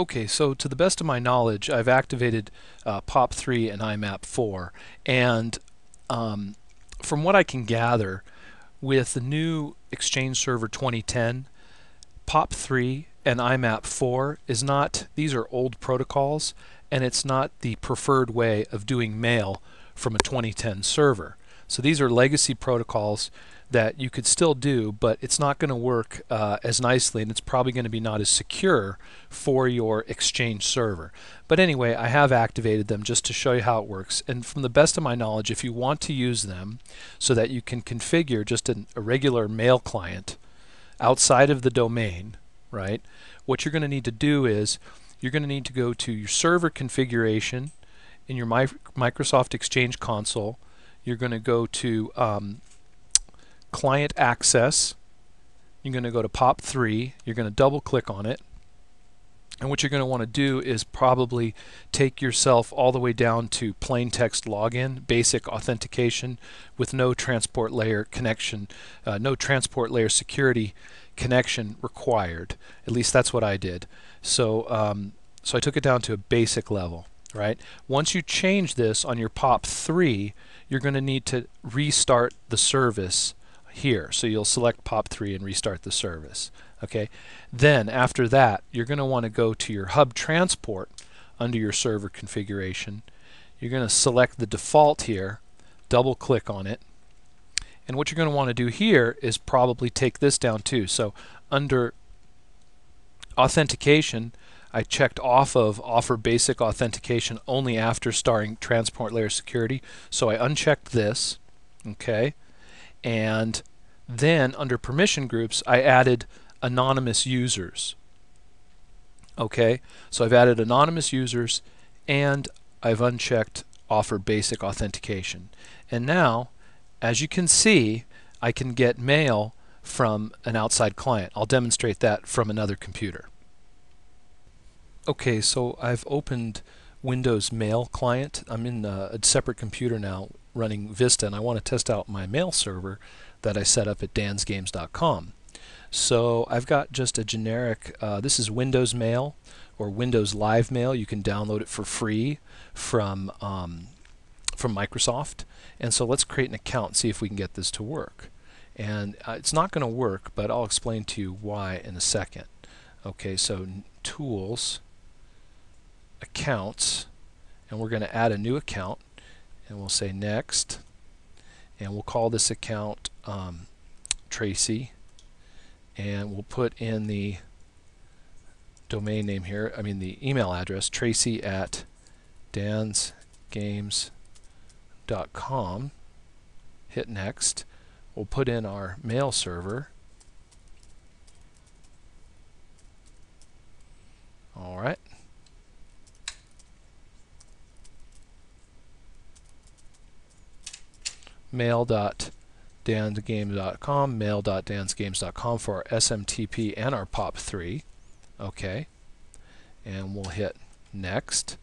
Okay, so to the best of my knowledge, I've activated uh, POP3 and IMAP4, and um, from what I can gather, with the new Exchange Server 2010, POP3 and IMAP4 is not, these are old protocols, and it's not the preferred way of doing mail from a 2010 server. So these are legacy protocols that you could still do, but it's not going to work uh, as nicely and it's probably going to be not as secure for your Exchange server. But anyway, I have activated them just to show you how it works. And from the best of my knowledge, if you want to use them so that you can configure just an, a regular mail client outside of the domain, right, what you're going to need to do is you're going to need to go to your server configuration in your Microsoft Exchange console. You're going to go to um, client access. You're going to go to POP3. You're going to double click on it. And what you're going to want to do is probably take yourself all the way down to plain text login, basic authentication with no transport layer connection, uh, no transport layer security connection required. At least that's what I did. So, um, so I took it down to a basic level, right? Once you change this on your POP3, you're going to need to restart the service here. So you'll select POP3 and restart the service. Okay. Then after that, you're going to want to go to your hub transport under your server configuration. You're going to select the default here, double click on it. And what you're going to want to do here is probably take this down too. So under authentication, I checked off of offer basic authentication only after starting transport layer security. So I unchecked this. Okay and then under permission groups I added anonymous users okay so I've added anonymous users and I've unchecked offer basic authentication and now as you can see I can get mail from an outside client I'll demonstrate that from another computer okay so I've opened Windows Mail client I'm in a, a separate computer now running Vista and I want to test out my mail server that I set up at dansgames.com. So I've got just a generic, uh, this is Windows Mail or Windows Live Mail. You can download it for free from, um, from Microsoft. And so let's create an account and see if we can get this to work. And uh, it's not going to work, but I'll explain to you why in a second. Okay, so Tools, Accounts, and we're going to add a new account and we'll say next and we'll call this account um, Tracy and we'll put in the domain name here I mean the email address tracy at dansgames.com hit next. We'll put in our mail server mail.dansgames.com, mail.dansgames.com for our SMTP and our POP3. Okay. And we'll hit next.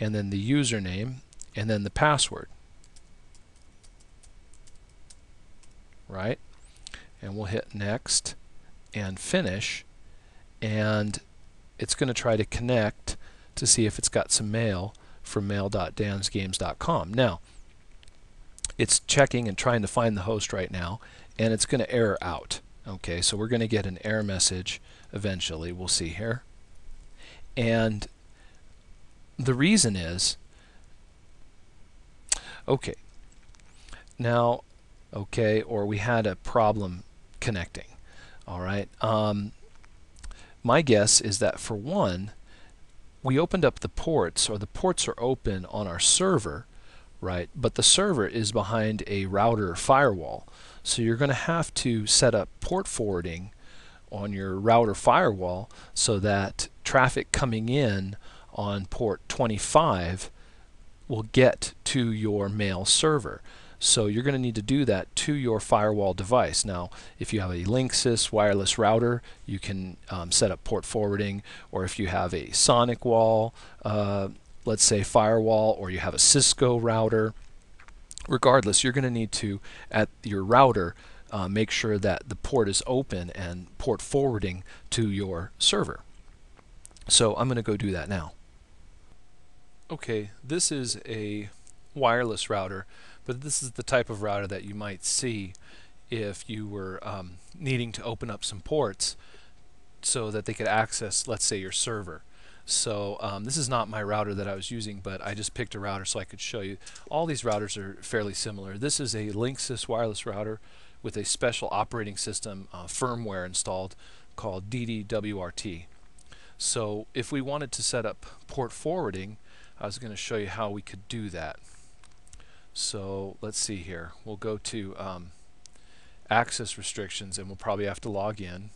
And then the username and then the password. Right? And we'll hit next and finish. And it's going to try to connect to see if it's got some mail from mail.dansgames.com. Now, it's checking and trying to find the host right now and it's going to error out. Okay so we're going to get an error message eventually we'll see here. And the reason is okay now okay or we had a problem connecting all right? Um, my guess is that for one we opened up the ports or the ports are open on our server right? But the server is behind a router firewall. So you're going to have to set up port forwarding on your router firewall so that traffic coming in on port 25 will get to your mail server. So you're going to need to do that to your firewall device. Now, if you have a Linksys wireless router, you can um, set up port forwarding, or if you have a SonicWall uh, let's say firewall or you have a Cisco router, regardless, you're going to need to, at your router, uh, make sure that the port is open and port forwarding to your server. So I'm going to go do that now. Okay, this is a wireless router, but this is the type of router that you might see if you were um, needing to open up some ports so that they could access, let's say, your server. So um, this is not my router that I was using, but I just picked a router so I could show you. All these routers are fairly similar. This is a Linksys wireless router with a special operating system uh, firmware installed called DDWRT. So if we wanted to set up port forwarding, I was going to show you how we could do that. So let's see here. We'll go to um, access restrictions and we'll probably have to log in.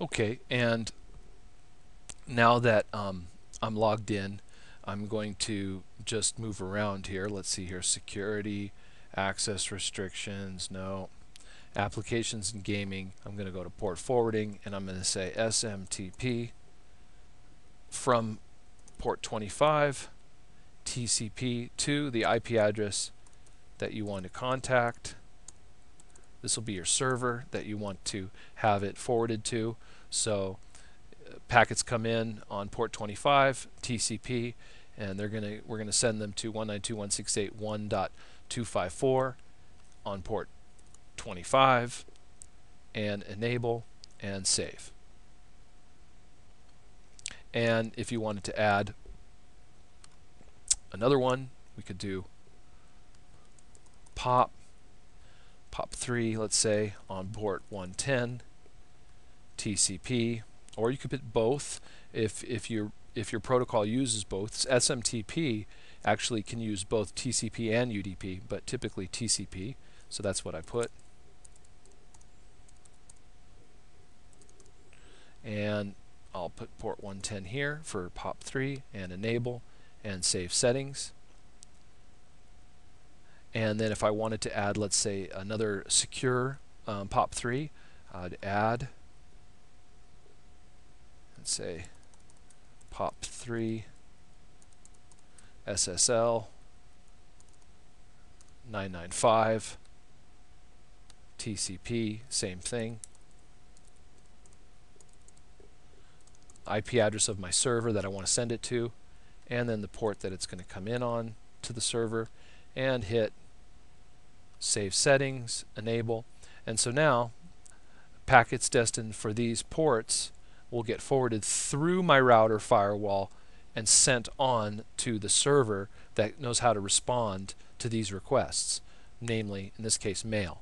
Okay, and now that um, I'm logged in, I'm going to just move around here. Let's see here, security, access restrictions, no. Applications and gaming, I'm going to go to port forwarding and I'm going to say SMTP from port 25 TCP to the IP address that you want to contact. This will be your server that you want to have it forwarded to. So uh, packets come in on port 25 TCP and they're going to we're going to send them to 192.168.1.254 on port 25 and enable and save. And if you wanted to add another one, we could do pop pop 3 let's say on port 110 TCP or you could put both if if your if your protocol uses both. SMTP actually can use both TCP and UDP but typically TCP so that's what I put. And I'll put port 110 here for POP3 and enable and save settings and then if I wanted to add let's say another secure um, POP3 I'd add and say POP3 SSL 995 TCP same thing. IP address of my server that I want to send it to, and then the port that it's going to come in on to the server, and hit Save Settings, Enable. And so now, packets destined for these ports will get forwarded through my router firewall and sent on to the server that knows how to respond to these requests, namely, in this case, mail.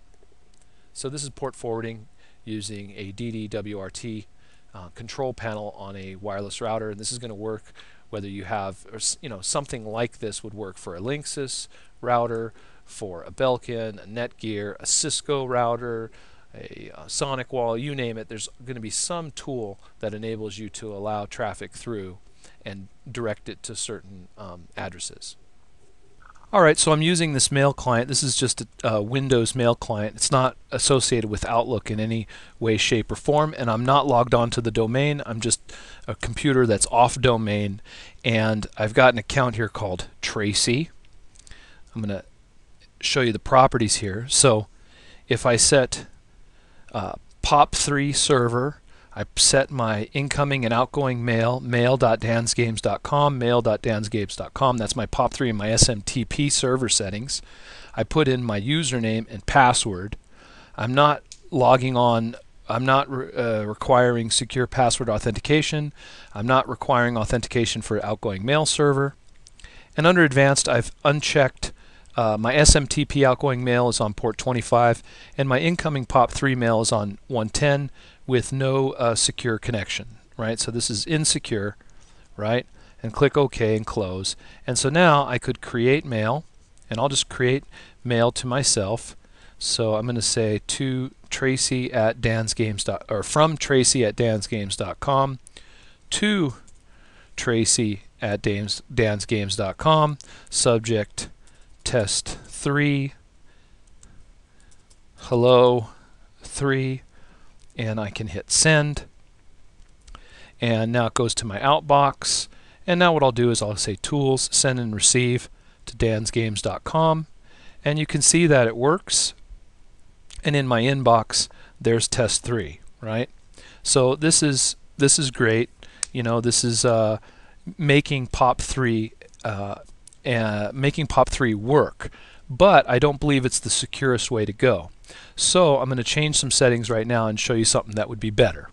So this is port forwarding using a DDWRT uh, control panel on a wireless router and this is going to work whether you have you know something like this would work for a Linksys router for a Belkin, a Netgear, a Cisco router, a, a SonicWall, you name it, there's going to be some tool that enables you to allow traffic through and direct it to certain um, addresses. Alright, so I'm using this mail client. This is just a, a, Windows mail client. It's not associated with Outlook in any way, shape, or form, and I'm not logged on to the domain. I'm just a computer that's off domain, and I've got an account here called Tracy. I'm going to show you the properties here. So if I set uh, POP3 server I set my incoming and outgoing mail, mail.dansgames.com, mail.dansgames.com. That's my POP3 and my SMTP server settings. I put in my username and password. I'm not logging on I'm not re uh, requiring secure password authentication. I'm not requiring authentication for outgoing mail server. And under advanced, I've unchecked uh, my SMTP outgoing mail is on port 25 and my incoming POP3 mail is on 110 with no uh, secure connection, right? So this is insecure, right? And click OK and close. And so now I could create mail, and I'll just create mail to myself. So I'm going to say to Tracy at dansgames or from Tracy at dansgames.com to Tracy at dansgames.com. Subject test three. Hello three and I can hit send. And now it goes to my outbox. And now what I'll do is I'll say tools send and receive to dansgames.com and you can see that it works. And in my inbox there's test 3 right? So this is this is great. You know this is uh, making pop 3 uh, uh, making pop 3 work but I don't believe it's the securest way to go. So I'm going to change some settings right now and show you something that would be better